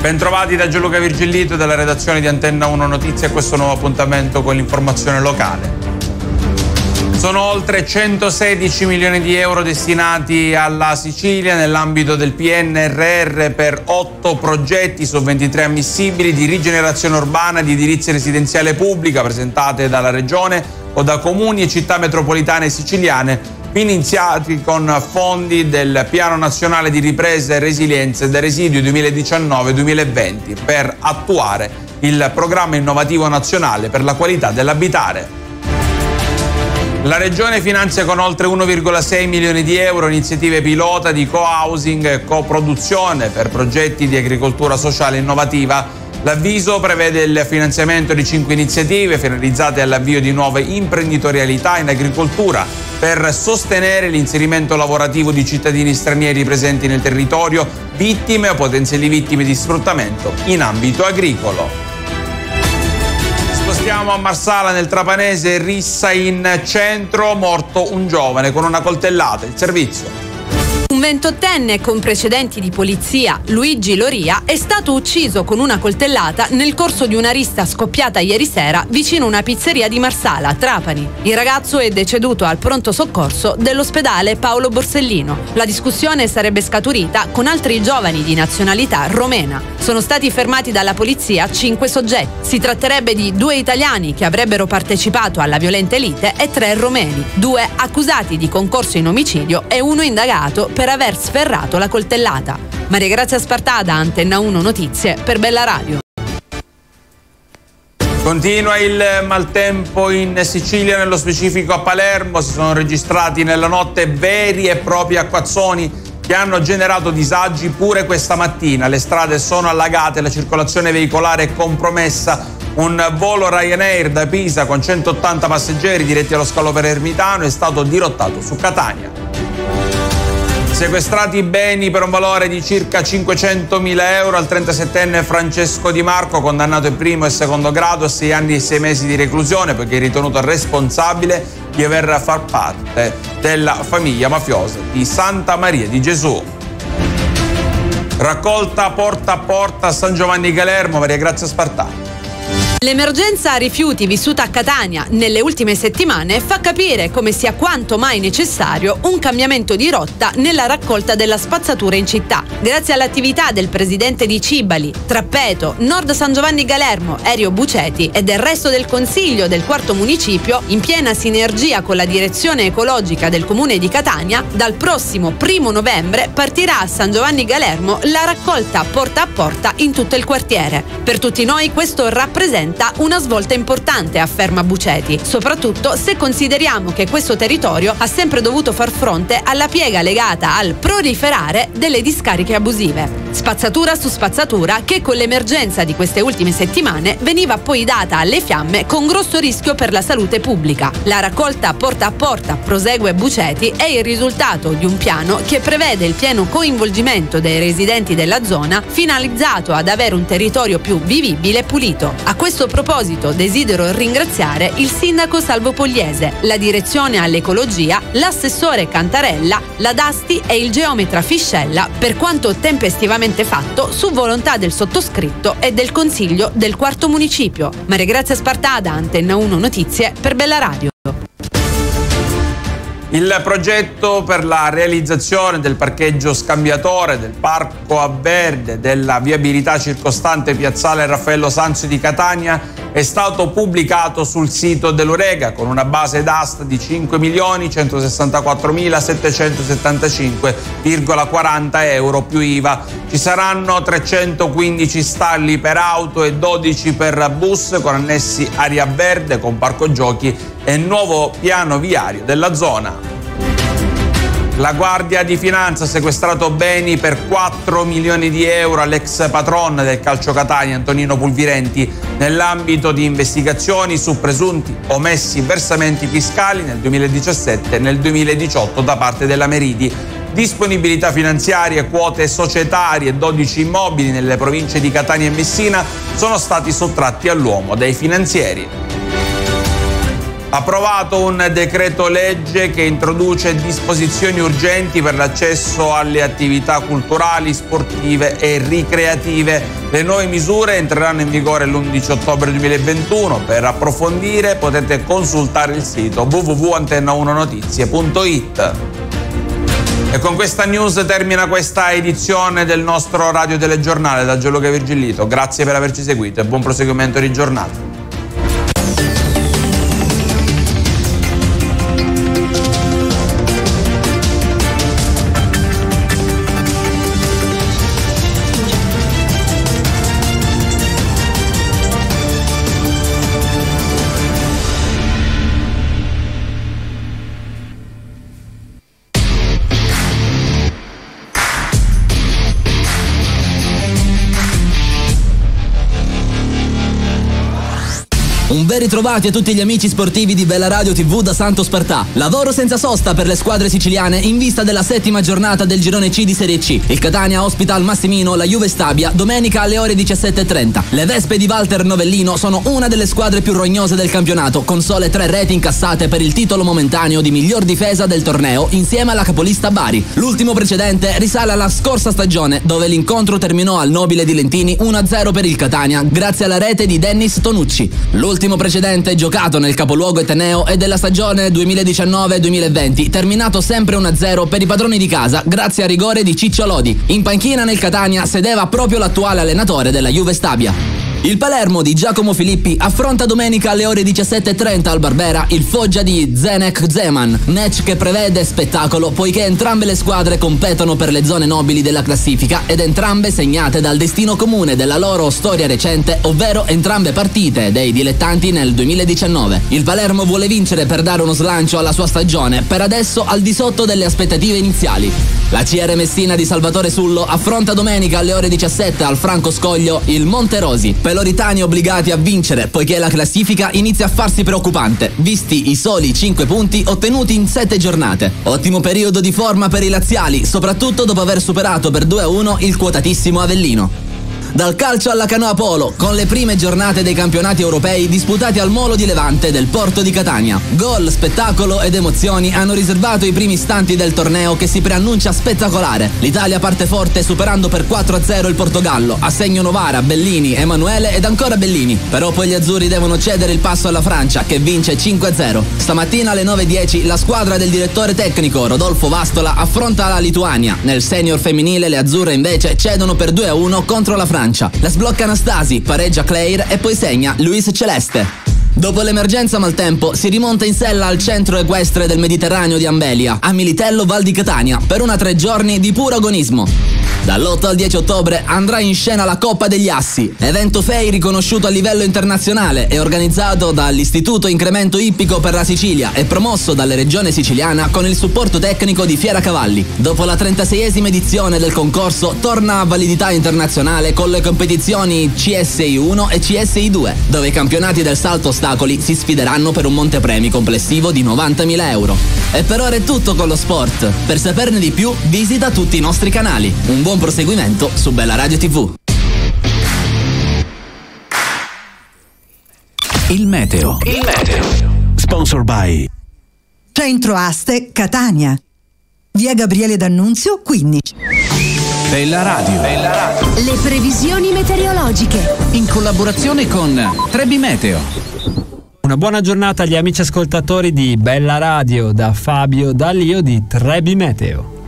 Bentrovati da Gianluca Virgillito della redazione di Antenna 1 Notizie a questo nuovo appuntamento con l'informazione locale. Sono oltre 116 milioni di euro destinati alla Sicilia nell'ambito del PNRR per 8 progetti su 23 ammissibili di rigenerazione urbana di edilizia residenziale pubblica presentate dalla Regione o da comuni e città metropolitane siciliane finanziati con fondi del Piano Nazionale di Ripresa e Resilienza del Residio 2019-2020 per attuare il programma innovativo nazionale per la qualità dell'abitare. La Regione finanzia con oltre 1,6 milioni di euro iniziative pilota di co-housing e coproduzione per progetti di agricoltura sociale innovativa L'avviso prevede il finanziamento di cinque iniziative finalizzate all'avvio di nuove imprenditorialità in agricoltura per sostenere l'inserimento lavorativo di cittadini stranieri presenti nel territorio, vittime o potenziali vittime di sfruttamento in ambito agricolo. Spostiamo a Marsala nel Trapanese, rissa in centro, morto un giovane con una coltellata. Il servizio. Un ventottenne con precedenti di polizia, Luigi Loria, è stato ucciso con una coltellata nel corso di una rissa scoppiata ieri sera vicino a una pizzeria di Marsala, Trapani. Il ragazzo è deceduto al pronto soccorso dell'ospedale Paolo Borsellino. La discussione sarebbe scaturita con altri giovani di nazionalità romena. Sono stati fermati dalla polizia cinque soggetti. Si tratterebbe di due italiani che avrebbero partecipato alla violenta elite e tre romeni, due accusati di concorso in omicidio e uno indagato per aver sferrato la coltellata. Maria Grazia Spartada, Antenna 1 Notizie, per Bella Radio. Continua il maltempo in Sicilia, nello specifico a Palermo. Si sono registrati nella notte veri e propri acquazzoni che hanno generato disagi pure questa mattina. Le strade sono allagate, la circolazione veicolare è compromessa. Un volo Ryanair da Pisa con 180 passeggeri diretti allo scalo per Ermitano è stato dirottato su Catania. Sequestrati beni per un valore di circa 500.000 euro al 37enne Francesco Di Marco, condannato in primo e secondo grado a 6 anni e 6 mesi di reclusione perché è ritenuto responsabile di aver far parte della famiglia mafiosa di Santa Maria di Gesù. Raccolta porta a porta a San Giovanni Galermo, Maria Grazia Spartano. L'emergenza rifiuti vissuta a Catania nelle ultime settimane fa capire come sia quanto mai necessario un cambiamento di rotta nella raccolta della spazzatura in città. Grazie all'attività del presidente di Cibali, Trappeto, Nord San Giovanni Galermo, Erio Buceti e del resto del consiglio del quarto municipio, in piena sinergia con la direzione ecologica del comune di Catania, dal prossimo primo novembre partirà a San Giovanni Galermo la raccolta porta a porta in tutto il quartiere. Per tutti noi questo rappresenta rappresenta una svolta importante, afferma Buceti, soprattutto se consideriamo che questo territorio ha sempre dovuto far fronte alla piega legata al proliferare delle discariche abusive. Spazzatura su spazzatura che con l'emergenza di queste ultime settimane veniva poi data alle fiamme con grosso rischio per la salute pubblica. La raccolta porta a porta prosegue Buceti è il risultato di un piano che prevede il pieno coinvolgimento dei residenti della zona finalizzato ad avere un territorio più vivibile e pulito. A questo questo proposito desidero ringraziare il sindaco Salvo Pogliese, la direzione all'ecologia, l'assessore Cantarella, la Dasti e il geometra Fiscella per quanto tempestivamente fatto su volontà del sottoscritto e del consiglio del quarto municipio. Maria Grazia Spartada, Antenna 1 Notizie per Bella Radio. Il progetto per la realizzazione del parcheggio scambiatore del Parco a Verde della viabilità circostante Piazzale Raffaello Sanzio di Catania è stato pubblicato sul sito dell'Urega con una base d'asta di 5.164.775,40 euro più IVA. Ci saranno 315 stalli per auto e 12 per bus con annessi aria verde con parco giochi e nuovo piano viario della zona. La Guardia di Finanza ha sequestrato beni per 4 milioni di euro all'ex patron del Calcio Catania Antonino Pulvirenti nell'ambito di investigazioni su presunti omessi versamenti fiscali nel 2017 e nel 2018 da parte della Meridi. Disponibilità finanziarie, quote societarie e 12 immobili nelle province di Catania e Messina sono stati sottratti all'uomo dai finanzieri. Approvato un decreto legge che introduce disposizioni urgenti per l'accesso alle attività culturali, sportive e ricreative. Le nuove misure entreranno in vigore l'11 ottobre 2021. Per approfondire potete consultare il sito www.antenna1notizie.it. E con questa news termina questa edizione del nostro Radio Telegiornale da Gianluca Virgillito. Grazie per averci seguito e buon proseguimento di giornata. Ritrovati a tutti gli amici sportivi di Bella Radio TV da Santo Spartà. Lavoro senza sosta per le squadre siciliane in vista della settima giornata del girone C di Serie C. Il Catania ospita al Massimino la Juve Stabia domenica alle ore 17.30. Le Vespe di Walter Novellino sono una delle squadre più rognose del campionato, con sole tre reti incassate per il titolo momentaneo di miglior difesa del torneo insieme alla capolista Bari. L'ultimo precedente risale alla scorsa stagione, dove l'incontro terminò al Nobile di Lentini 1-0 per il Catania, grazie alla rete di Dennis Tonucci. L'ultimo precedente giocato nel capoluogo eteneo è della stagione 2019-2020, terminato sempre 1-0 per i padroni di casa grazie a rigore di Ciccio Lodi. In panchina nel Catania sedeva proprio l'attuale allenatore della Juve Stabia. Il Palermo di Giacomo Filippi affronta domenica alle ore 17.30 al Barbera il Foggia di Zenek Zeman, match che prevede spettacolo poiché entrambe le squadre competono per le zone nobili della classifica ed entrambe segnate dal destino comune della loro storia recente, ovvero entrambe partite dei dilettanti nel 2019. Il Palermo vuole vincere per dare uno slancio alla sua stagione, per adesso al di sotto delle aspettative iniziali. La CR Messina di Salvatore Sullo affronta domenica alle ore 17 al Franco Scoglio il Monterosi peloritani obbligati a vincere poiché la classifica inizia a farsi preoccupante, visti i soli 5 punti ottenuti in 7 giornate. Ottimo periodo di forma per i laziali, soprattutto dopo aver superato per 2-1 il quotatissimo Avellino. Dal calcio alla canoa polo, con le prime giornate dei campionati europei disputati al Molo di Levante del Porto di Catania. Gol, spettacolo ed emozioni hanno riservato i primi istanti del torneo che si preannuncia spettacolare. L'Italia parte forte superando per 4-0 il Portogallo, a segno Novara, Bellini, Emanuele ed ancora Bellini. Però poi gli azzurri devono cedere il passo alla Francia che vince 5-0. Stamattina alle 9.10 la squadra del direttore tecnico Rodolfo Vastola affronta la Lituania. Nel senior femminile le azzurre invece cedono per 2-1 contro la Francia. Francia. La sblocca Anastasi, pareggia Claire e poi segna Luis Celeste. Dopo l'emergenza maltempo si rimonta in sella al centro equestre del Mediterraneo di Ambelia, a Militello Val di Catania, per una tre giorni di puro agonismo. Dall'8 al 10 ottobre andrà in scena la Coppa degli Assi, evento FEI riconosciuto a livello internazionale e organizzato dall'Istituto Incremento Ippico per la Sicilia e promosso dalle Regione Siciliana con il supporto tecnico di Fiera Cavalli. Dopo la 36esima edizione del concorso torna a validità internazionale con le competizioni CSI 1 e CSI 2, dove i campionati del salto ostacoli si sfideranno per un montepremi complessivo di 90.000 euro. E per ora è tutto con lo sport. Per saperne di più visita tutti i nostri canali. Un buon proseguimento su Bella Radio TV. Il meteo. Il meteo. Sponsor by Centro Aste Catania. Via Gabriele D'Annunzio 15. Bella Radio. Bella Radio. Le previsioni meteorologiche. In collaborazione con Trebi Meteo. Una buona giornata agli amici ascoltatori di Bella Radio da Fabio Dall'Io di Trebi Meteo.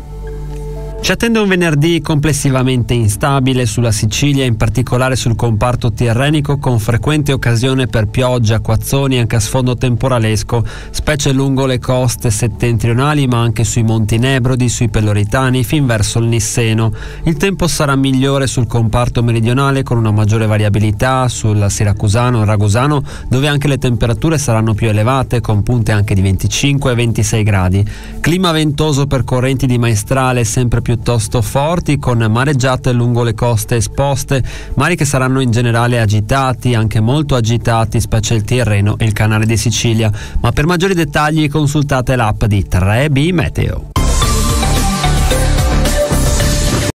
Ci attende un venerdì complessivamente instabile sulla Sicilia, in particolare sul comparto tirrenico, con frequente occasione per pioggia, acquazzoni anche a sfondo temporalesco, specie lungo le coste settentrionali, ma anche sui Monti Nebrodi, sui Peloritani, fin verso il Nisseno. Il tempo sarà migliore sul comparto meridionale, con una maggiore variabilità sul Siracusano e Ragusano, dove anche le temperature saranno più elevate, con punte anche di 25 e 26 gradi. Clima ventoso per correnti di maestrale sempre più piuttosto forti con mareggiate lungo le coste esposte, mari che saranno in generale agitati, anche molto agitati, specie il Tirreno e il canale di Sicilia. Ma per maggiori dettagli consultate l'app di 3B Meteo.